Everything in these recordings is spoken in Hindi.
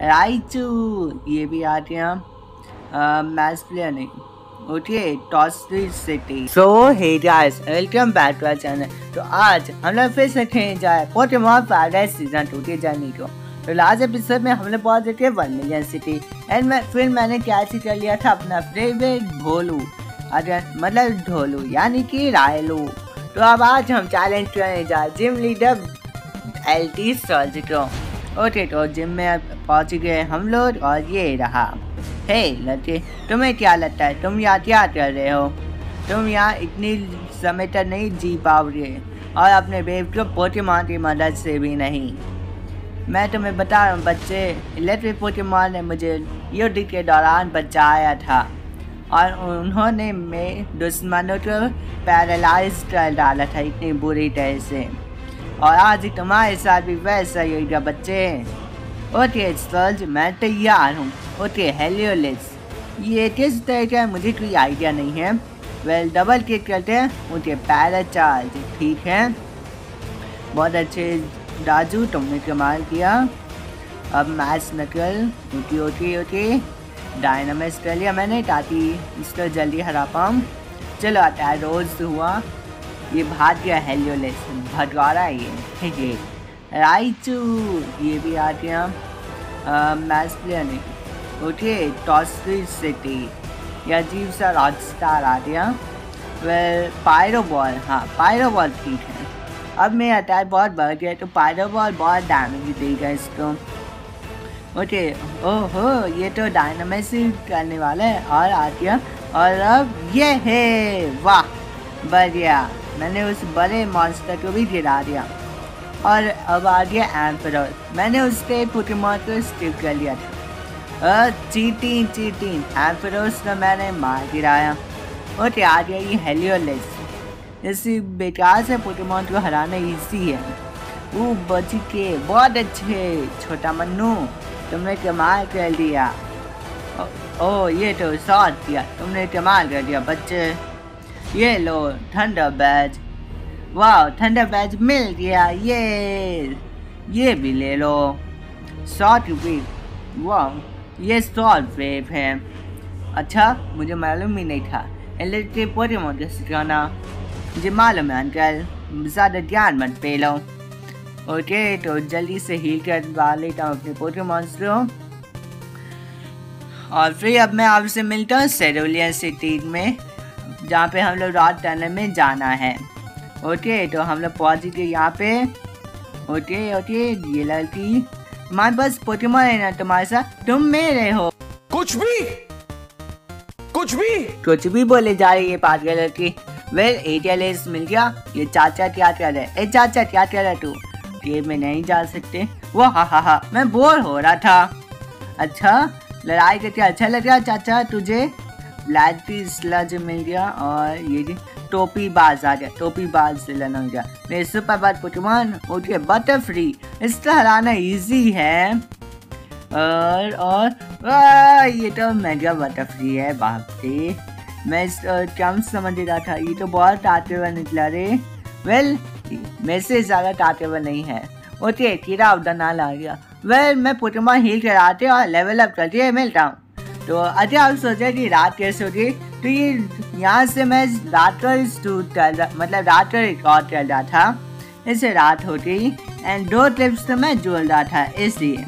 राइचू ये भी आते हैं मैच प्लेयर नहीं। उठिए toss city so hey guys welcome back to our channel तो आज हम लोग फिर से खेलने जाए पोकेमॉन पैराडाइज सीज़न टू के जर्नी को तो लास्ट एपिसोड में हमने पहुँच देखे वन मिलियन सिटी एंड मैं फिर मैंने क्या कर लिया था? अपना फेवरेट भोलू। अगर मतलब ढोलू, यानी कि रायलू। तो अब आज हम चैलेंज करने जाए जिम लीडर एल टी को ओके तो जिम में पहुँच गए हम लोग और ये रहा। हे लड़के, तुम्हें क्या लगता है? तुम यहाँ क्या कर रहे हो? तुम यहाँ इतनी समय तक नहीं जी पाओगे और अपने बेब को पोकेमॉन की मदद से भी नहीं। मैं तुम्हें बता रहा हूँ बच्चे इलेक्ट्रिक पोकेमॉन ने मुझे युद्ध के दौरान बचाया था और उन्होंने मैं दुश्मनों को पैरालाइज कर डाला था इतनी बुरी तरह से। और आज तुम्हारे साथ भी वैसा ही होगा बच्चे ओके सर्ज मैं तैयार हूँ। ओके हेलियोलिस ये किस तरह का मुझे कोई आइडिया नहीं है। वेल डबल किक करते हैं। ओके पैरा चार्ज ठीक है। बहुत अच्छे राजू, तुमने कमाल किया। अब मैच नकल ओके ओके ओके। डायनामिक्स कर लिया मैंने ताकि इसको जल्दी हरा पाऊँ। चलो है, रोज हुआ। ये भाग गया हेलियोलेस भटवारा है ये ये राइचू ये भी आ गया। मैच प्लेयर नहीं ओके टॉस सिटी या अजीब सा रॉक स्टार आ गया। वेल पायरो बॉल हाँ पायरो बॉल ठीक है। अब मेरा अटैक बहुत बढ़ गया तो पायरो बॉल बहुत डैमेज देगा इसको। ओके, ओहो, ये तो डायनामिक्स करने वाला है, और आ गया। और अब ये है, वाह, बढ़िया। मैंने उस बड़े मॉन्स्टर को भी गिरा दिया। और अब आ गया एम्पर मैंने उसके पोकेमॉन को स्टिप कर लिया था। चीटिंग चीटिंग एम्परोस को मैंने मार गिराया। और आ गया ये हेलियोलेस इस बेकार से पोकेमॉन को हराना इजी है। वो बच के बहुत अच्छे छोटा मन्नू तुमने कमाल कर दिया। ओ, ओ ये तो शॉट दिया तुमने कमाल कर दिया बच्चे। ये लो, ठंडा बैज। वाह ठंडा बैज मिल गया, ये। ये भी ले लो। शॉर्ट वेव वाह ये शॉर्ट वेव है। अच्छा मुझे मालूम ही नहीं था। इलेक्ट्रिक पोकेमोन का सिखाना मुझे मालूम है, अंकल। ज़्यादा ध्यान मत पे लो। ओके तो जल्दी से हील करवा लेता हूँ अपने पोकेमोन्स को। और फिर अब मैं आपसे मिलता हूँ सेरोलियन सिटी में। जहाँ पे हम लोग रात टनल में जाना है। ओके तो हम लोग पहुँच गए यहाँ पे। ओके ओके ये लड़की। तुम्हारे पास पोकेमोन है ना तुम्हारे साथ? तुम मेरे हो। कुछ भी! कुछ भी! कुछ भी बोले जा रही है पाँच लड़की। वेल एटीएलएस मिल गया। ये चाचा क्या कर रहे ए चाचा क्या कर रहा तू। ये में नहीं जा सकते। वो हा हा हा मैं बोर हो रहा था। अच्छा लड़ाई करके अच्छा लग रहा चाचा तुझे? टी स्लज मिल गया और ये जी टोपी बाज आ गया, टोपी बाज से लेना हो गया। मेरे सुपर बात पोकेमॉन उठिए बटर फ्री इसका हराना इजी है। और और ये तो मेगा बटर फ्री है, बाप रे। मैं इस कम समझ रहा था, ये तो बहुत टाटे हुआ निकला रे। वेल मेरे से ज़्यादा टाटे हुआ नहीं है। ओके कीड़ा उधर ना ला गया। वेल मैं पोकेमॉन हील कराते और लेवल अप करके मिलता हूँ। तो अच्छा आप सोचा कि रात कैसे होगी? तो ये यहाँ से मैं रात का शूट कर रहा मतलब रात का रिकॉर्ड कर रहा था। इसे रात होती एंड दो क्लिप्स तो मैं जोड़ रहा था इसलिए।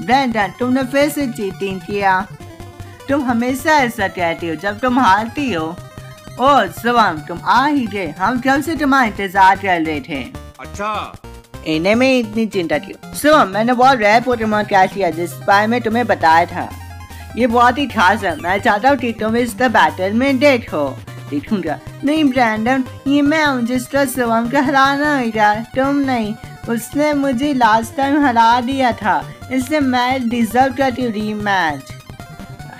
ब्रेंडन तुमने फिर से चीटिंग किया। तुम हमेशा ऐसा कहती हो जब तुम हारती हो। ओ सुबह तुम आ ही गए। हम कब से तुम्हारा इंतज़ार कर रहे थे? अच्छा। इन्हें में इतनी चिंता थी सुबह मैंने बहुत रेयर पोकेमोन कैच किया जिस बारे में तुम्हें बताया था। ये बहुत ही खास है। मैं चाहता हूँ कि तुम इस बैटल में देखो देखूँगा। नहीं ब्रैंडन ये मैं हूँ जिसका शिवम का हराना होगा तुम नहीं। उसने मुझे लास्ट टाइम हरा दिया था। इसलिए मैं डिजर्व करती हूँ री मैच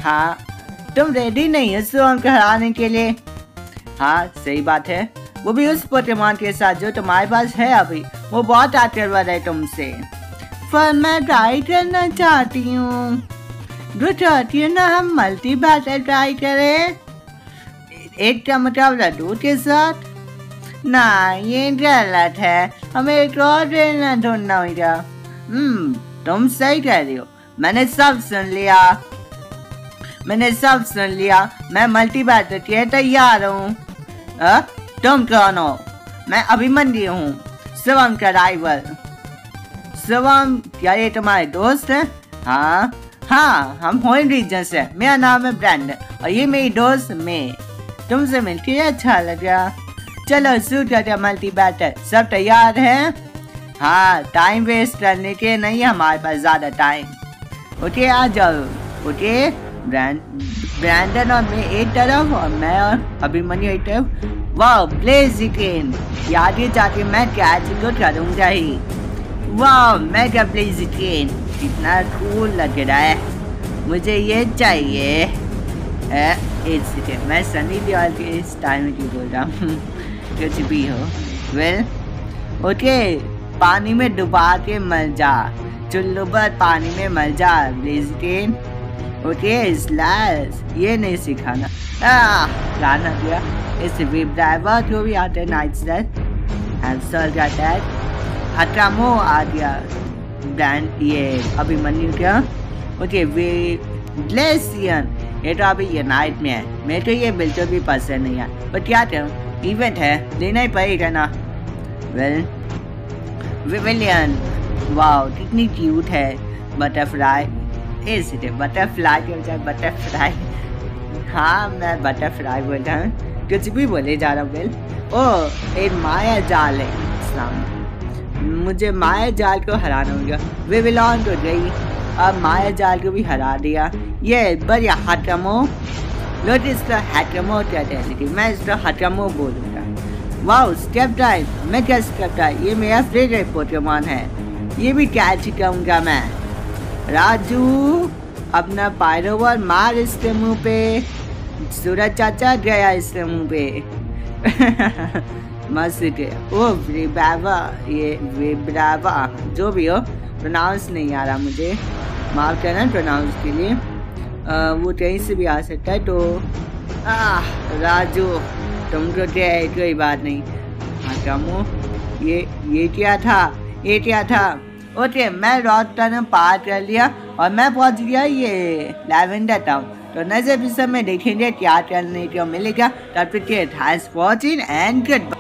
हाँ। तुम रेडी नहीं हो शिवम को हराने के लिए? हाँ सही बात है। वो भी उस पोकेमॉन के साथ जो तुम्हारे पास है अभी। वो बहुत आकर्षक है तुमसे। पर मैं ट्राई करना चाहती हूँ। जो चाहती है ना हम मल्टी बैटल ट्राई करें। एक मतलब लड्डू के साथ। ना, ये गलत है। हमें एक और ट्रेनर ढूंढना होगा हम्म तुम सही कह रही हो। मैंने सब सुन लिया। मैंने सब सुन लिया। मैं मल्टी बैटर के तैयार हूँ। तुम कौन हो? मैं अभिमन्यु हूँ। शिवम का ड्राइवर शिवम क्या ये तुम्हारे दोस्त है? हाँ हाँ हम होम रीजन से। मेरा नाम है ब्रैंडन और ये मेरी दोस्त में। तुमसे मिलके अच्छा लगा। चलो शूट करते मल्टी बैटर सब तैयार हैं? हाँ टाइम वेस्ट करने के नहीं, हमारे पास ज़्यादा टाइम ओके आ जाओ। उठे ब्रैंड ब्रैंडन और मैं एक तरफ़ और मैं और अभिमन्यु एक तरफ़। वाह चिकन याद ही जाके मैं कैच को करूँगा ही। वाह मैं क्या ब्लेज चिकन कितना कूल लग रहा है। मुझे ये चाहिए। ए, मैं सनी देओल के इस टाइम क्यों बोल रहा हूँ? कुछ भी हो? वेल ओके पानी में डुबा के मर जा। चुल्लू पर पानी में मर जा ब्लेजिटेन ओके स्लैश ये नहीं सिखाना। गाना दिया इस वेब ड्राइवर जो भी आते हैं नाइट स्लैश हैंसर का टैग हटामो आ गया। ब्रांड ये अभिमन्यु क्या। ओके वे ग्लेसियन ये तो अभी ये नाइट में है। मेरे को ये बिल्कुल भी पसंद नहीं है पर क्या करूँ इवेंट है, लेना ही पड़ेगा ना। वेल विविलियन वाओ कितनी क्यूट है। बटरफ्लाई इस बटरफ्लाई के बजाय बटरफ्लाई हाँ मैं बटरफ्लाई बोल रहा हूँ। कुछ भी बोले जा रहा हूँ बिल ओ एक माया जाल है मुझे माया जाल को हराना होगा। विविलॉन तो गई। अब माया जाल को भी हरा दिया। ये बढ़िया हटमो लोटिस का हटमो कहते हैं लेकिन मैं इसका हटमो बोलूँगा। वाओ स्टेप ड्राइव मैं क्या स्टेप ड्राइव ये मेरा फेवरेट पोकेमॉन है। ये भी कैच कहूँगा मैं। राजू, अपना पायरोवर मार इसके मुँह पे। सूरज चाचा गया इसके मुँह पे। मस्त ओ ये विब्रावा जो भी हो प्रोनाउंस नहीं आ रहा मुझे। माफ़ करना प्रोनाउंस के लिए। आ, वो कहीं से भी आ सकता है तो आह राजू तुमको क्या है? कोई बात नहीं। हाँ कामो ये ये क्या था? ये क्या था? ओके मैं रॉड टर्न पार कर लिया और मैं पहुँच गया ये लैवेंडर टाउन तो नेक्स्ट एपिसोड में देखेंगे क्या करने को मिलेगा। तब तक के thanks for watching and good